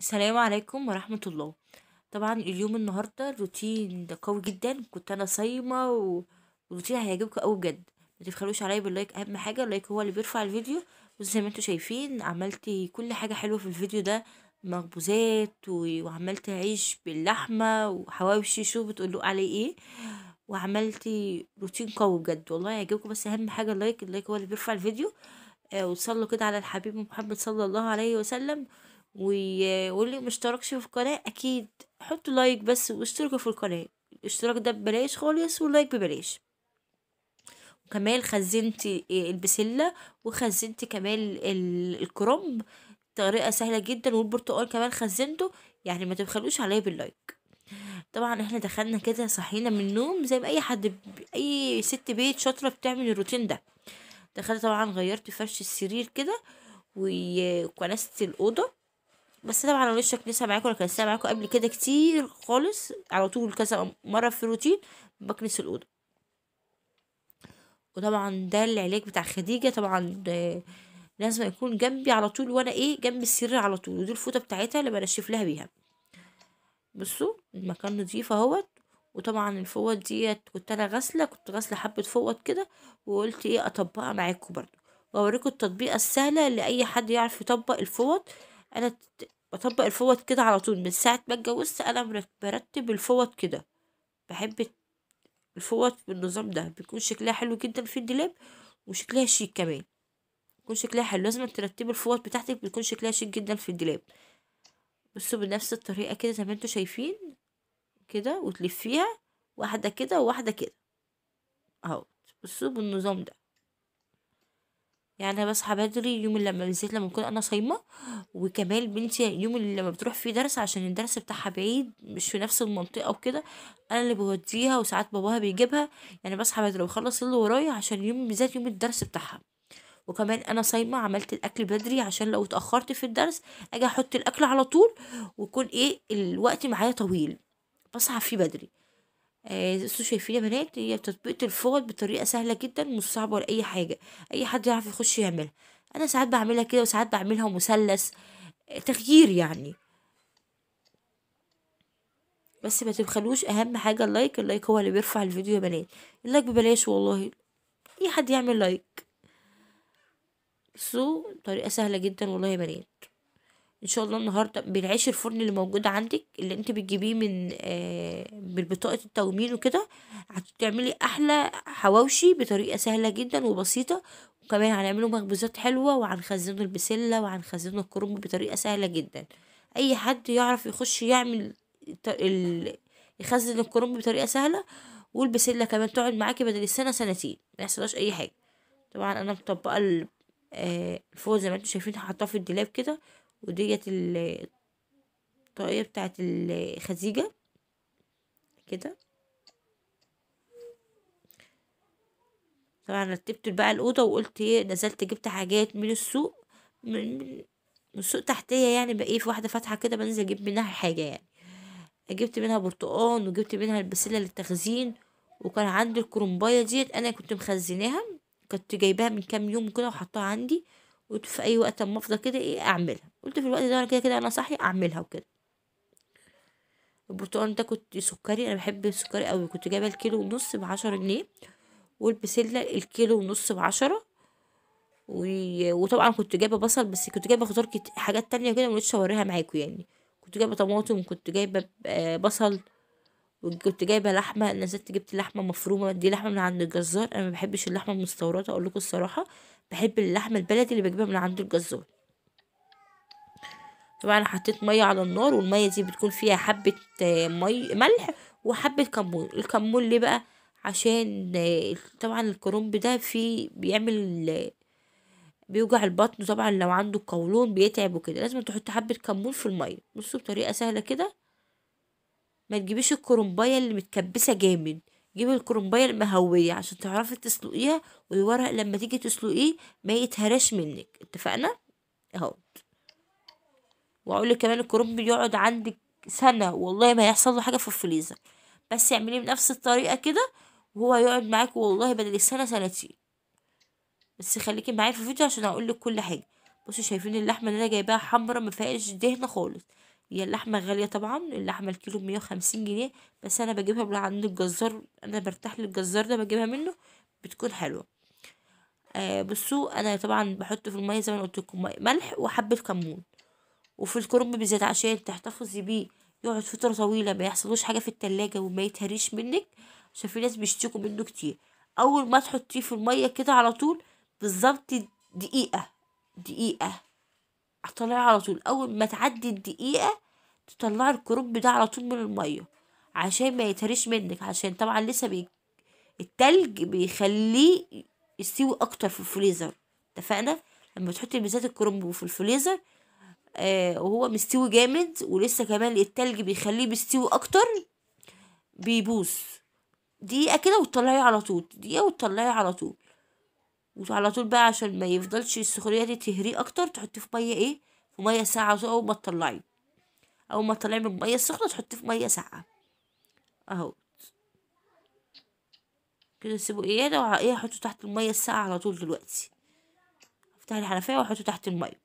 السلام عليكم ورحمة الله. طبعا اليوم النهاردة روتين ده قوي جدا. كنت أنا صايمة و- والروتين هيعجبكم قوي بجد. ما تبخلوش عليا باللايك. أهم حاجة اللايك هو اللي بيرفع الفيديو. وزي ما أنتوا شايفين عملت كل حاجة حلوة في الفيديو ده. مخبوزات و- وعملت عيش باللحمة وحواوشي. شوف بتقولوا عليه إيه؟ وعملت روتين قوي بجد. والله هيعجبكم. بس أهم حاجة اللايك. اللايك هو اللي بيرفع الفيديو. آه، وتصلوا كده على الحبيب محمد صلى الله عليه وسلم. واللي مشتركش في القناة أكيد حطوا لايك بس واشتركوا في القناة. الاشتراك ده ببلاش خالص واللايك ببلاش. وكمان خزنت البسلة وخزنت كمان ال- الكرنب طريقة سهلة جدا والبرتقال كمان خزنته يعني ما تبخلوش عليا باللايك. طبعا إحنا دخلنا كده صحينا من النوم زي ما أي حد ب... أي ست بيت شاطرة بتعمل الروتين ده. دخلت طبعا غيرت فرش السرير كده وكنست الأوضة. بس طبعا أنا لسه كنسها معاكم أنا كنسها معاكم قبل كده كتير خالص. على طول كذا مرة في الروتين بكنس الأوضة. وطبعا ده العلاج بتاع خديجة. طبعا لازم يكون جنبي على طول وأنا إيه جنب السرير على طول. ودي الفوطة بتاعتها اللي بنشف لها بيها. بصوا المكان نضيف أهوت. وطبعا الفوط ديت كنت أنا غاسلة كنت غاسلة حبة فوط كده وقلت إيه أطبقها معاكم برضو وأوريكم التطبيقة السهلة اللي اي حد يعرف يطبق الفوط. أنا بطبق الفوط كده على طول من ساعة ما اتجوزت مرت- برتب الفوط كده. بحب الفوط بالنظام ده بيكون شكلها حلو جدا في الدولاب وشكلها شيك كمان. بيكون شكلها حلو لازم ترتبي الفوط بتاعتك بيكون شكلها شيك جدا في الدولاب. بصوا بنفس الطريقة كده زي ما أنتوا شايفين كده وتلفيها واحدة كده وواحدة كده. اهو بصوا بالنظام ده. يعني أنا بصحى بدري يوم لما بالذات لما بكون أنا صايمة وكمان بنتي يوم اللي لما بتروح فيه درس عشان الدرس بتاعها بعيد مش في نفس المنطقة وكده أنا اللي بوديها وساعات باباها بيجيبها يعني بصحى بدري وبخلص اللي ورايا عشان يوم بالذات يوم الدرس بتاعها. وكمان أنا صايمة عملت الأكل بدري عشان لو اتأخرت في الدرس أجي أحط الأكل على طول ويكون إيه الوقت معايا طويل. بصحى فيه بدري. آه، أنتوا شايفين يا بنات هي تطبيقة الفوط بطريقة سهلة جدا مش صعبة ولا أي حاجة. أي حد يعرف يخش يعملها. أنا ساعات بعملها كده وساعات بعملها مثلث آه، تغيير يعني. بس ما تبخلوش أهم حاجة اللايك اللايك هو اللي بيرفع الفيديو يا بنات. اللايك ببلاش والله. أي حد يعمل لايك. سو طريقة سهلة جدا والله يا بنات. إن شاء الله النهارده بالعيش الفرن اللي موجود عندك اللي أنت بتجيبيه من آه بالبطاقه التومين وكده هتعملي أحلى حواوشي بطريقة سهلة جدا وبسيطة. وكمان هنعمله مخبوزات حلوة وهنخزنه البسلة وهنخزنه الكرنب بطريقة سهلة جدا. أي حد يعرف يخش يعمل ال... يخزن الكرنب بطريقة سهلة والبسلة كمان تقعد معاكي بدل السنة سنتين ما يحصلهاش أي حاجة. طبعا أنا مطبقة آه، الفوز زي ما أنتوا شايفين حاطاه في الدولاب كده وديت ال- الطاقية بتاعت الخزيجة كده. طبعا رتبت بقى الأوضة وقلت إيه نزلت جبت حاجات من السوق من, من من السوق تحتية يعني بقى إيه في واحدة فاتحة كده بنزل أجيب منها حاجة يعني. جبت منها برتقان وجبت منها البسلة للتخزين وكان عندي الكرنباية ديت أنا كنت مخزناها كنت جايباها من كام يوم كده وحطاها عندي. قلت في أي وقت أما افضى كده إيه أعملها. قلت في الوقت ده أنا كده كده أنا صاحية أعملها وكده. البرتقال ده كنت سكري أنا بحب السكري قوي كنت جايبة الكيلو ونص بعشرة جنيه والبسلة الكيلو ونص بعشرة و... وطبعا كنت جايبة بصل بس كنت جايبة خضار كت... حاجات تانية كده مليتش اوريها معاكم يعني. كنت جايبة طماطم وكنت جايبة آه، بصل وكنت جايبة لحمة نزلت جبت لحمة مفرومة دي لحمة من عند الجزار. أنا ما بحبش اللحمة المستوردة أقول لكم الصراحة. بحب اللحمه البلدي اللي بجيبها من عند الجزار. طبعا حطيت مية على النار والمية دي بتكون فيها حبة آه، مي ملح وحبة كمون. الكمون ليه بقى؟ عشان آه، طبعا الكرنب ده فيه بيعمل آه، بيوجع البطن طبعا لو عنده قولون بيتعب وكده. لازم تحط حبة كمون في المية. بصوا بطريقة سهلة كده. ما تجيبيش الكرنباية اللي متكبسة جامد. جيبي الكرنبايه المهوية عشان تعرفي تسلقيها والورق لما تيجي تسلقيه ما يتهرش منك. اتفقنا؟ اهو. وأقول لك كمان الكرنب بيقعد عندك سنة والله ما هيحصل له حاجة في الفريزر. بس اعمليه بنفس الطريقة كده وهو هيقعد معاك والله بدل السنة سنتين. بس خليكي معايا في الفيديو عشان أقول لك كل حاجة. بصوا شايفين اللحمة اللي أنا جايباها حمرا ما فيهاش دهنة خالص. هي اللحمة غالية طبعا اللحمة الكيلو بمية وخمسين جنيه بس أنا بجيبها من عند الجزار أنا برتاح للجزار ده بجيبها منه بتكون حلوة. آه بصوا أنا طبعا بحط في المية زي ما قلت لكم ملح وحبة كمون. وفي الكرنب بالذات عشان تحتفظي بيه يقعد فترة طويلة ما يحصلوش حاجة في التلاجة وما يتهريش منك عشان في ناس بيشتكوا منه كتير. أول ما تحطيه في المية كده على طول بالظبط دقيقة دقيقة. هتطلعيه على طول. أول ما تعدي الدقيقة تطلعي الكرنب ده على طول من المية عشان ما يتهريش منك عشان طبعا لسه بي... التلج بيخليه يستوي أكتر في الفريزر. اتفقنا؟ لما تحطي بالذات الكرنب في الفريزر آه وهو مستوي جامد ولسه كمان التلج بيخليه مستوي أكتر بيبوظ. دقيقة كده وتطلعيه على طول دقيقة وتطلعيه على طول. وعلى طول بقى عشان ما يفضلش السخونية دي تهريه أكتر تحطيه في مية إيه؟ في مية ساقعة أول ما تطلعيه أول ما تطلعيه من المية السخنة تحطيه في مية ساقعة. اهو كده سيبه إيه؟ ده إيه؟ احطه تحت المية الساقعة على طول دلوقتي. افتح الحنفية وأحطه تحت المية.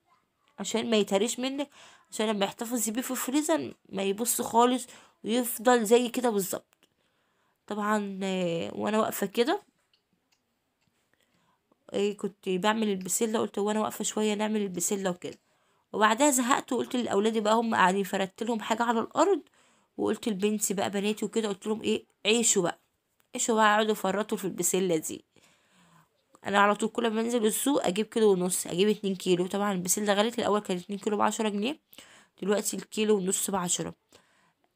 عشان ما يتهريش منك عشان لما يحتفظي بيه في الفريزر ما يبص خالص ويفضل زي كده بالظبط. طبعا وأنا واقفة كده إيه كنت بعمل البسلة قلت وأنا واقفة شوية نعمل البسلة وكده. وبعدها زهقت وقلت لأولادي بقى هم قاعدين فردت لهم حاجة على الأرض وقلت لبنتي بقى بناتي وكده قلت لهم إيه عيشوا بقى عيشوا بقى اقعدوا فرطوا في البسلة دي. أنا على طول كل ما أنزل السوق أجيب كيلو ونص أجيب اتنين كيلو. طبعا البسلة غلت الأول كان اتنين كيلو بعشرة جنيه دلوقتي الكيلو ونص بعشرة.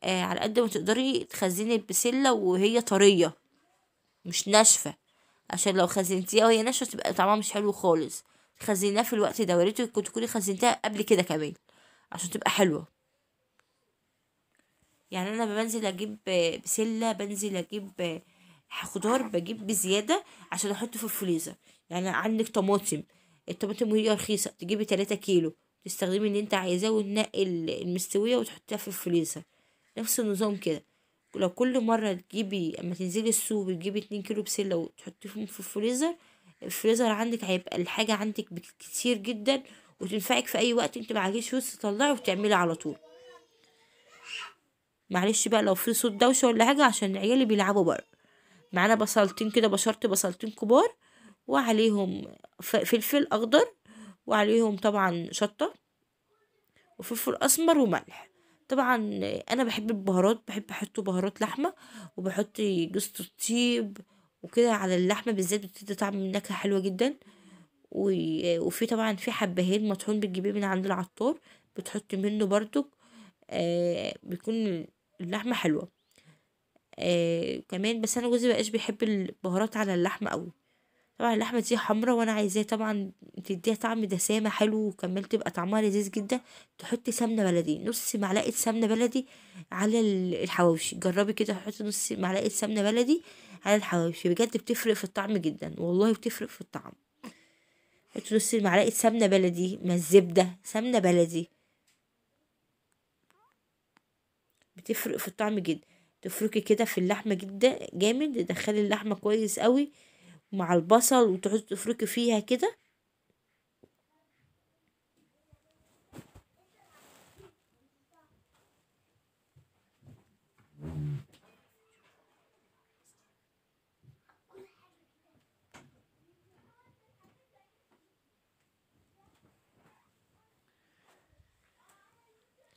آه على قد ما تقدري تخزني البسلة وهي طرية مش ناشفة. عشان لو خزنتيها وهي ناشفه تبقى طعمها مش حلو خالص. خزنيها في الوقت ده وريت كنت تكوني خزنتها قبل كده كمان عشان تبقى حلوة. يعني أنا بنزل أجيب بسلة بنزل أجيب خضار بجيب بزيادة عشان أحطه في الفريزر. يعني عندك طماطم الطماطم وهي رخيصة تجيبي 3 كيلو تستخدمي اللي أنت عايزاه وتنقي المستوية وتحطيها في الفريزر. نفس النظام كده. لو كل مرة تجيبي أما تنزلي السوق بتجيبي اتنين كيلو بسلة وتحطيهم في الفريزر الفريزر عندك هيبقى الحاجة عندك كتير جدا وتنفعك في أي وقت انت معكيش فلوس تطلعي وتعملي على طول. معلش بقى لو في صوت دوشة ولا حاجة عشان عيالي بيلعبوا بره. معانا بصلتين كده بشرت بصلتين كبار وعليهم فلفل أخضر وعليهم طبعا شطة وفلفل أسمر وملح. طبعا أنا بحب البهارات بحب أحط بهارات لحمة وبحط جوز الطيب وكده على اللحمة بالذات بتدي طعم نكهة حلوة جدا. وفي طبعا في حبهان مطحون بتجيبيه من عند العطار بتحطي منه برضو آه بيكون اللحمة حلوة. آه كمان بس أنا جوزي بقاش بيحب البهارات على اللحمة قوي طبعا اللحمة دي حمرا وأنا عايزاه طبعا تديها طعم دسامة حلو وكمان تبقى طعمها لذيذ جدا. تحطي سمنة بلدي نص معلقة سمنة بلدي على الحواوشي. جربي كده حطي نص معلقة سمنة بلدي على الحواوشي. بجد بتفرق في الطعم جدا والله بتفرق في الطعم. حطي نص معلقة سمنة بلدي ما الزبدة. سمنة بلدي. بتفرق في الطعم جدا. تفركي كده في اللحمة جدا جامد تدخلي اللحمة كويس قوي. مع البصل وتقعدي تفركي فيها كده.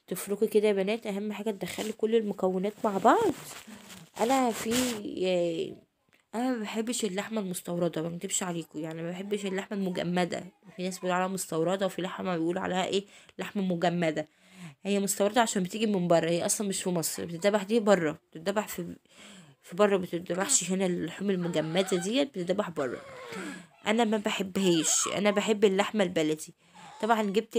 تفركي كده يا بنات أهم حاجة تدخلي كل المكونات مع بعض. أنا في أنا ما بحبش اللحمة المستوردة ما اكدبش عليكم يعني ما بحبش اللحمة المجمدة. في ناس بيقولوا عليها مستوردة وفي لحمة بيقولوا عليها إيه لحمة مجمدة. هي مستوردة عشان بتيجي من بره هي أصلا مش في مصر بتتذبح دي بره بتتذبح في في بره بتتذبحش هنا اللحوم المجمدة ديت بتتذبح بره أنا ما بحبهاش أنا بحب اللحمة البلدي. طبعا جبت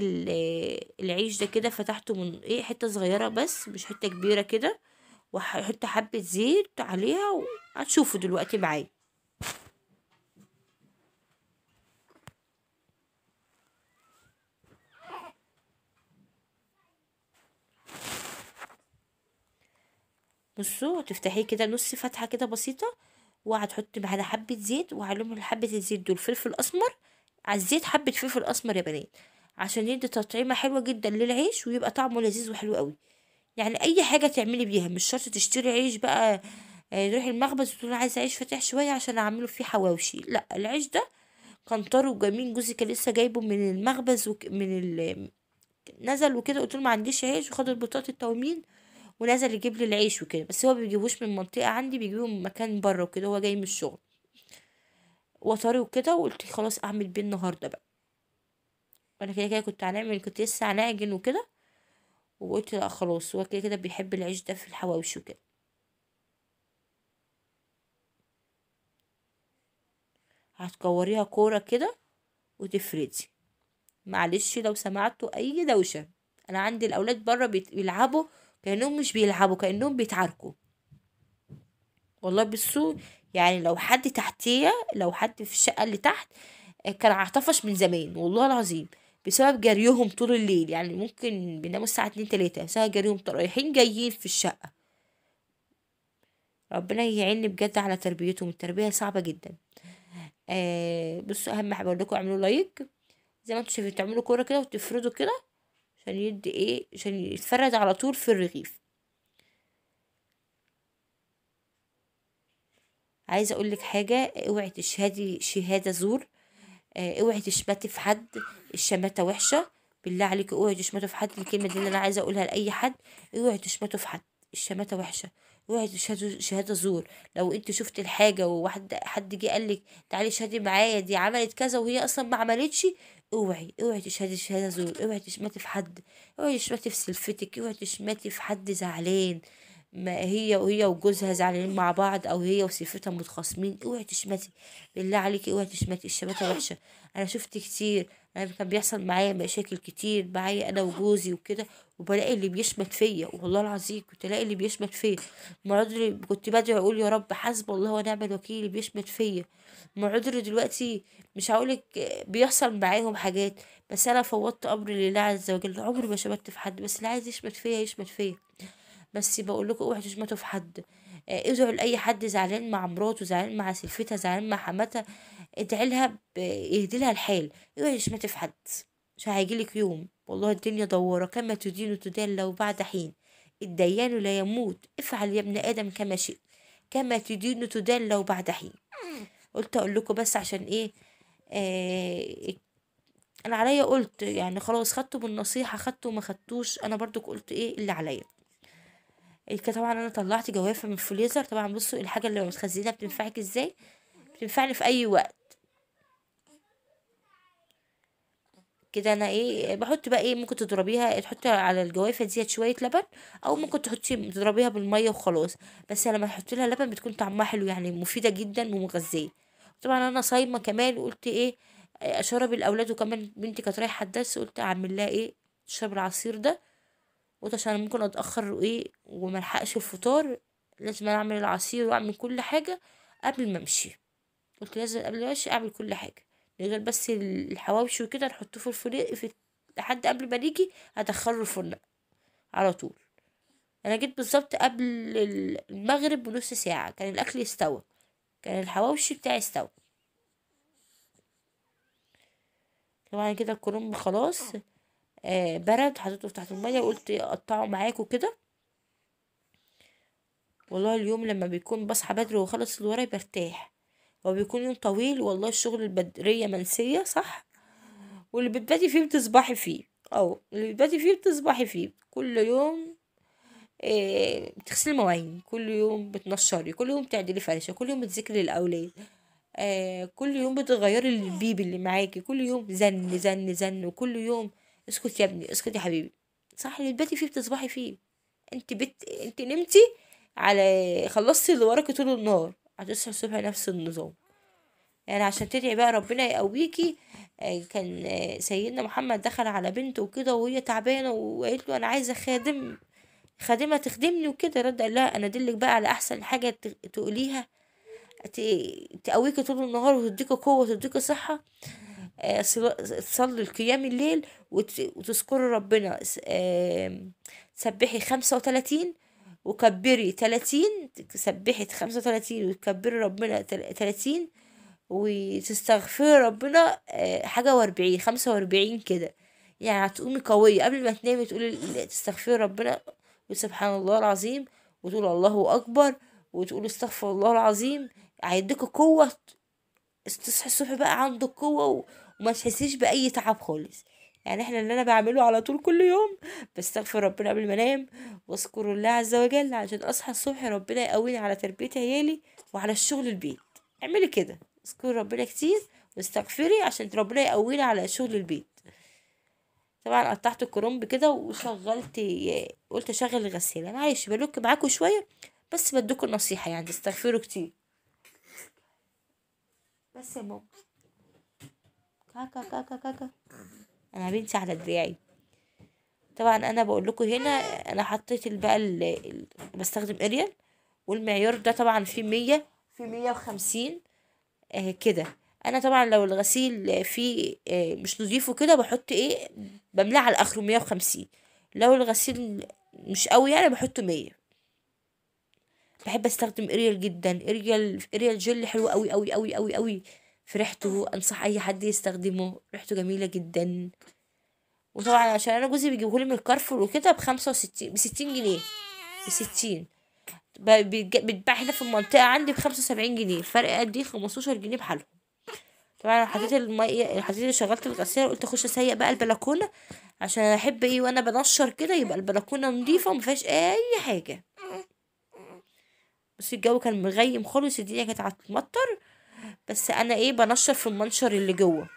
العيش ده كده فتحته من إيه حتة صغيرة بس مش حتة كبيرة كده. وهحط حبة زيت عليها وهتشوفوا دلوقتي معايا. بصوا تفتحيه كده نص فتحة كده بسيطة وهتحطي معانا حبة زيت وعليهم حبة الزيت دول. فلفل أسمر على الزيت حبة فلفل أسمر يا بنات عشان يدي تطعيمة حلوة جدا للعيش ويبقى طعمه لذيذ وحلو قوي. يعني أي حاجة تعملي بيها مش شرط تشتري عيش بقى آه، تروحي المخبز وتقولي عايزة عيش فاتح شوية عشان أعمله فيه حواوشي. لأ العيش ده كان طري وجميل جوزي كان لسه جايبه من المخبز وك... من ال... نزل وكده قلت له ما عنديش عيش وخد البطاطا التومين ونزل يجيب لي العيش وكده. بس هو بيجيبوش من منطقة عندي بيجيبه من مكان بره وكده هو جاي من الشغل. وطري وكده وقلت خلاص أعمل بيه النهارده بقى. وأنا كده كده كنت هنعمل كنت لسه هنعجن وكده. وقلت لا خلاص هو كده كده بيحب العيش ده في الحواوشي وكده. هتكوريها كورة كده وتفردي. معلش لو سمعتوا أي دوشة. أنا عندي الأولاد بره بيلعبوا كأنهم مش بيلعبوا كأنهم بيتعاركوا. والله بالسوق يعني لو حد تحتية لو حد في الشقة اللي تحت آه، كان عطفش من زمان والله العظيم. بسبب جريهم طول الليل. يعني ممكن بيناموا الساعة اتنين تلاتة بسبب جريهم رايحين جايين في الشقة. ربنا يعيني بجد على تربيتهم. التربية صعبة جدا. آه بصوا أهم حاجة أقول لكم اعملوا لايك. زي ما أنتوا شايفين تعملوا كورة كده وتفردوا كده عشان يدي إيه عشان يتفرد على طول في الرغيف. عايزة أقول لك حاجة اوعي تشهدي شهادة زور. اوعي تشمتي في حد الشماتة وحشة. بالله عليك اوعي تشمتوا في حد. الكلمة دي اللي أنا عايزة أقولها لأي حد اوعي تشمتوا في حد. الشماتة وحشة. اوعي تشهدوا شهادة زور. لو انت شفت الحاجة وواحد حد جه قالك تعالي شهدي معايا دي عملت كذا وهي أصلا ما عملتش اوعي. اوعي تشهدي شهادة زور. اوعي تشمتي في حد. اوعي تشمتي في سلفتك. اوعي تشمتي في حد زعلان. ما هي وهي وجوزها زعلانين مع بعض أو هي وسيفتها متخاصمين. أوعي تشمتي. بالله عليكي أوعي تشمتي. الشماتة وحشة. أنا شفت كتير. أنا كان بيحصل معايا مشاكل كتير معايا أنا وجوزي وكده وبلاقي اللي بيشمت فيا. والله العظيم كنت ألاقي اللي بيشمت فيا. معذري كنت بدعي أقول يا رب حسب الله ونعم الوكيل اللي بيشمت فيا. معذري دلوقتي مش هقولك بيحصل معاهم حاجات بس أنا فوضت امري لله عز وجل. عمري ما شمت في حد بس اللي عايز يشمت فيا يشمت فيا. بس بقول لكم اوعوا تشمتوا في حد. آه، ادعوا لأي حد زعلان مع مراته زعلان مع سلفتها زعلان مع حماتها. ادعي لها يهدي لها الحال. اوعي تشمتي في حد. مش هيجيلك يوم. والله الدنيا دوارة. كما تدين تدان لو بعد حين. الديان لا يموت. افعل يا ابن آدم كما شئت. كما تدين تدان لو بعد حين. قلت أقول لكم بس عشان إيه؟ آه أنا عليا قلت يعني خلاص خدته بالنصيحة خدته ما خدتوش. أنا برضو قلت إيه اللي عليا. طبعا أنا طلعت جوافة من الفريزر طبعا بصوا الحاجة اللي متخزنة بتنفعك إزاي؟ بتنفعني في أي وقت. كده أنا إيه بحط بقى إيه ممكن تضربيها تحطي على الجوافة ديت شوية لبن أو ممكن تحطي تضربيها بالمية وخلاص. بس لما تحطي لها لبن بتكون طعمها حلو يعني مفيدة جدا ومغذية. طبعا أنا صايمة كمان قلت إيه أشرب الأولاد وكمان بنتي كانت رايحة الدرس قلت أعمل لها إيه تشرب العصير ده. قلت عشان ممكن أتأخر وإيه وملحقش الفطار لازم أعمل العصير وأعمل كل حاجة قبل ما أمشي. قلت لازم قبل ما أمشي أعمل كل حاجة. غير بس الحواوشي وكده نحطه في الفريق في لحد قبل ما نيجي هدخله الفرن على طول. أنا جيت بالظبط قبل ال- المغرب بنص ساعة كان الأكل يستوى كان الحواوشي بتاعي استوى. طبعا كده الكرنب خلاص. آه برد حطيته تحت المية وقلت أقطعه معاكوا كده والله اليوم لما بيكون بصحى بدري وأخلص اللي ورايا برتاح. هو بيكون يوم طويل والله الشغل البدرية منسية صح؟ واللي بتباتي فيه بتصبحي فيه. أو اللي بتباتي فيه بتصبحي فيه. كل يوم إيه بتغسلي مواعين. كل يوم بتنشري. كل يوم تعدلي فرشة. كل يوم بتذاكري الأولاد آه كل يوم بتغيري البيبي اللي معاكي. كل يوم زن زن زن. وكل يوم اسكت يا ابني اسكت يا حبيبي. صح اللي بتباتي فيه بتصبحي فيه. انت بت انت نمتي على خلصتي اللي وراكي طول النهار. هتصحي الصبح نفس النظام. يعني عشان تدعي بقى ربنا يقويكي آه، كان آه، سيدنا محمد دخل على بنته وكده وهي تعبانة وقالت له أنا عايزة خادم خادمة تخدمني وكده. رد قال لها أنا أدلك بقى على أحسن حاجة ت- تقوليها تقويكي طول النهار وتديكي قوة وتديكي صلا- تصلي القيام الليل وت- وتذكري ربنا س- آم، تسبحي خمسة وتلاتين وكبري تلاتين تسبحي خمسة وتلاتين وتكبري ربنا تل- تلاتين وتستغفري ربنا آه، حاجة وأربعين خمسة وأربعين كده. يعني هتقومي قوية. قبل ما تنامي تقولي تستغفري ربنا سبحان الله العظيم وتقول الله أكبر وتقول استغفر الله العظيم. هيديكوا قوة تصحي الصبح بقى عندك قوة وما تحسيش بأي تعب خالص. يعني إحنا اللي أنا بعمله على طول كل يوم بستغفر ربنا قبل ما أنام واذكر الله عز وجل عشان أصحى الصبح ربنا يقويني على تربية عيالي وعلى الشغل البيت. اعملي كده. اذكري ربنا كتير واستغفري عشان ربنا يقويني على شغل البيت. طبعا قطعت الكرنب كده وشغلت قلت أشغل الغسالة. معلش بلوك معاكم شوية بس بدوكوا النصيحة يعني تستغفروا كتير. بس يا ماما. كاكا كاكا كاكا أنا بنتي على دراعي. طبعا أنا بقول لكم هنا أنا حطيت بقى ال... بستخدم أريال والمعيار ده طبعا فيه مية في مية وخمسين آه كده. أنا طبعا لو الغسيل فيه آه مش نضيف وكده بحط إيه؟ بملاه على اخره مية وخمسين. لو الغسيل مش قوي يعني بحط مية. بحب أستخدم أريال جدا. أريال أريال جل حلو قوي قوي قوي قوي قوي في ريحته أنصح أي حد يستخدمه. ريحته جميلة جدا. وطبعا عشان أنا جوزي بيجيبهولي من الكارفور وكده بخمسة وستين بستين جنيه. بستين. بيتباع هنا في المنطقة عندي بخمسة وسبعين جنيه. الفرق قد إيه؟ خمستاشر جنيه بحالهم. طبعا حطيت المية حطيت شغلت الغسالة قلت أخش أسيق بقى البلكونة عشان أحب إيه وأنا بنشر كده يبقى البلكونة نضيفة ومفيهاش أي حاجة. بس الجو كان مغيم خالص الدنيا كانت هتمطر. بس أنا إيه بنشر في المنشر اللي جوه.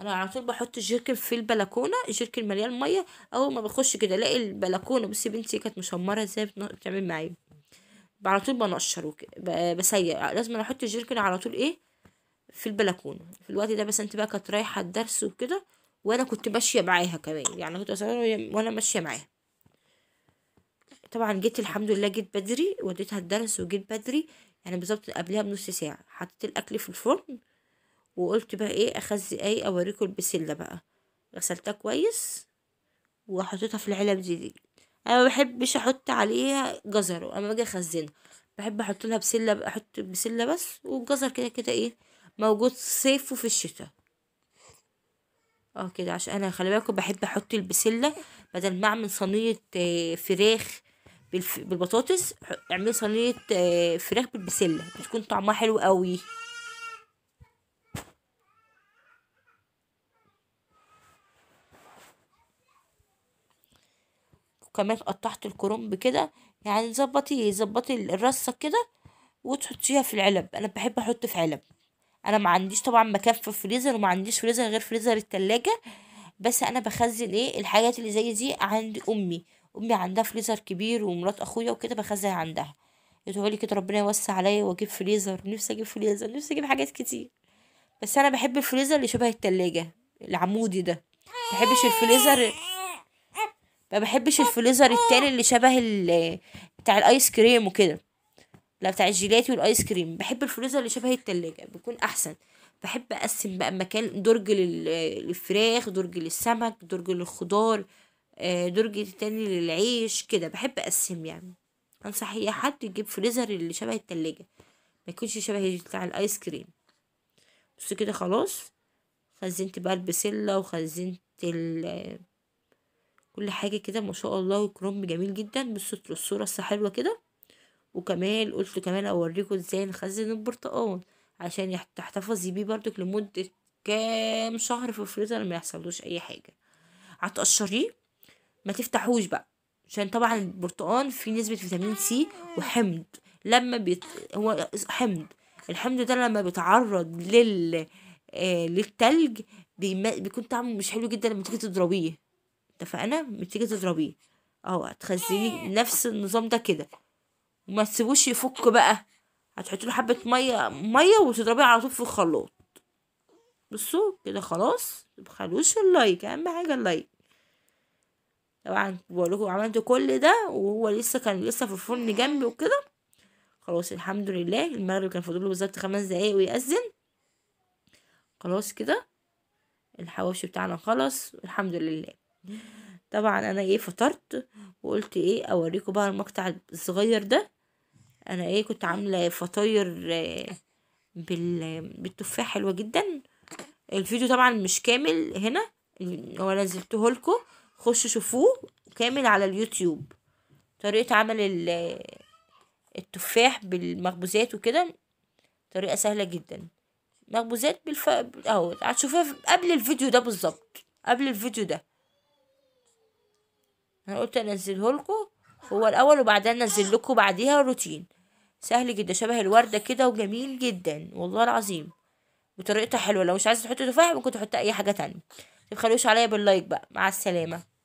أنا على طول بحط الجيركن في البلكونة الجيركن مليان مية. اول ما بخش كده الاقي البلكونة بصي بنتي كانت مشمرة إزاي بتعمل معايا. على طول بنشر بسيق لازم أحط الجيركن على طول إيه في البلكونة. في الوقت ده بس انت بقى كانت رايحة الدرس وكده وأنا كنت ماشية معاها كمان يعني كنت اصور وأنا ماشية معاها. طبعا جيت الحمد لله جيت بدري وديتها الدرس وجيت بدري يعني بالظبط قبلها بنص ساعة. حطيت الأكل في الفرن وقلت بقى إيه أخزي إيه أوريكم البسلة بقى. غسلتها كويس وحطيتها في العلب دي, دي. أنا ما بحبش أحط عليها جزر أما باجي أخزنها. بحب أحط لها بسلة أحط بسلة بس والجزر كده كده إيه موجود صيف وفي الشتاء. آه كده عشان أنا خلي بالكم بحب أحط البسلة بدل ما اعمل صينية فراخ بالف... بالبطاطس اعملي صينية فراخ بالبسلة بتكون طعمها حلو قوي. وكمان قطعت الكرنب كده يعني ظبطي ظبطي الرصة كده وتحطيها في العلب. أنا بحب أحط في علب. أنا ما عنديش طبعا مكان في الفريزر وما عنديش فريزر غير فريزر التلاجة بس أنا بخزن إيه الحاجات اللي زي دي عند أمي. أمي عندها فريزر كبير ومرات أخويا وكده بخزن عندها. يقولي كده ربنا يوسع عليا وأجيب فريزر نفسي أجيب فريزر نفسي أجيب حاجات كتير. بس أنا بحب الفريزر اللي شبه التلاجة العمودي ده. بحبش الفريزر ما بحبش الفريزر التاني اللي شبه بتاع الآيس كريم وكده. لا بتاع الجيلاتي والآيس كريم. بحب الفريزر اللي شبه التلاجة بيكون أحسن. بحب أقسم بقى مكان درج للفراخ درج للسمك درج للخضار درج تاني للعيش كده. بحب أقسم يعني. أنصح أي حد يجيب فريزر اللي شبه التلاجة ما يكونش شبه بتاع الآيس كريم. بص كده خلاص. خزنت بقى البسلة وخزنت ال كل حاجة كده ما شاء الله الكرنب جميل جدا. بصوا الصورة حلوة كده. وكمان قلت كمان أوريكم إزاي نخزن البرتقال عشان تحتفظي بيه برضك لمدة كام شهر في الفريزر ما يحصلوش أي حاجة. هتقشريه؟ ما تفتحوش بقى عشان طبعا البرتقال فيه نسبة فيتامين سي وحمض. لما بيت... هو حمض. الحمض ده لما بيتعرض لل آه للتلج بيم... بيكون طعمه مش حلو جدا لما تيجي تضربيه. اتفقنا؟ لما تيجي تضربيه. أهو هتخزنيه نفس النظام ده كده. وما تسيبوش يفك بقى. هتحطي له حبة مية مية وتضربيه على طول في الخلاط. بصوا كده خلاص. متبخلوش اللايك أهم حاجة اللايك. طبعا بقولكم عملت كل ده وهو لسه كان لسه في الفرن جنبي وكده. خلاص الحمد لله. المغرب كان فاضله بالظبط خمس دقايق ويأذن. خلاص كده. الحواوشي بتاعنا خلص الحمد لله. طبعا أنا إيه فطرت وقلت إيه أوريكم بقى المقطع الصغير ده. أنا إيه كنت عاملة فطاير بال بالتفاح حلوة جدا. الفيديو طبعا مش كامل هنا هو نزلته لكم خشوا شوفوه كامل على اليوتيوب. طريقة عمل ال- التفاح بالمخبوزات وكده طريقة سهلة جدا. مخبوزات بالف أهو هتشوفوها قبل الفيديو ده بالظبط قبل الفيديو ده. أنا قلت أنزله لكم هو الأول وبعدين أنزل لكم بعديها روتين. سهل جدا شبه الوردة كده وجميل جدا والله العظيم. وطريقتها حلوة لو مش عايزة تحطي تفاح ممكن تحطي أي حاجة تانية. متبخلوش عليا باللايك بقى. مع السلامة.